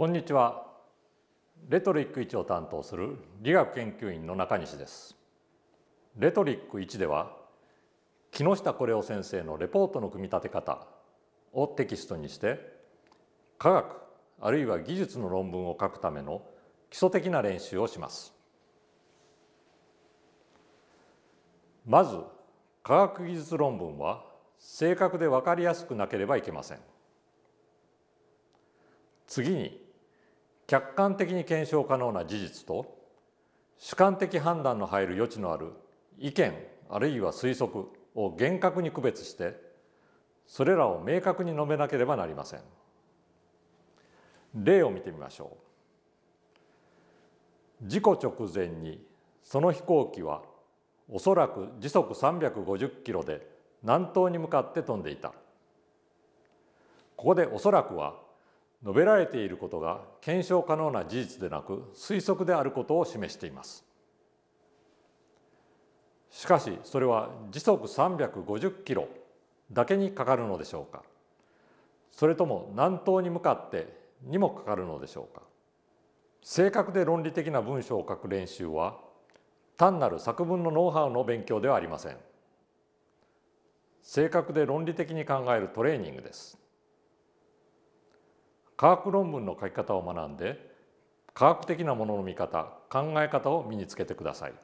こんにちは。レトリック1を担当する理学研究員の中西です。レトリック1では木下コレオ先生のレポートの組み立て方をテキストにして科学あるいは技術の論文を書くための基礎的な練習をします。まず科学技術論文は正確で分かりやすくなければいけません。次に客観的に検証可能な事実と主観的判断の入る余地のある意見あるいは推測を厳格に区別してそれらを明確に述べなければなりません。例を見てみましょう。事故直前にその飛行機はおそらく時速350キロで南東に向かって飛んでいた。ここでおそらくは述べられていることが検証可能な事実でなく推測であることを示しています。しかしそれは時速350キロだけにかかるのでしょうか。それとも南東に向かってにもかかるのでしょうか。正確で論理的な文章を書く練習は単なる作文のノウハウの勉強ではありません。正確で論理的に考えるトレーニングです。科学論文の書き方を学んで科学的なものの見方考え方を身につけてください。